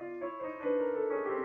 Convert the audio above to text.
Música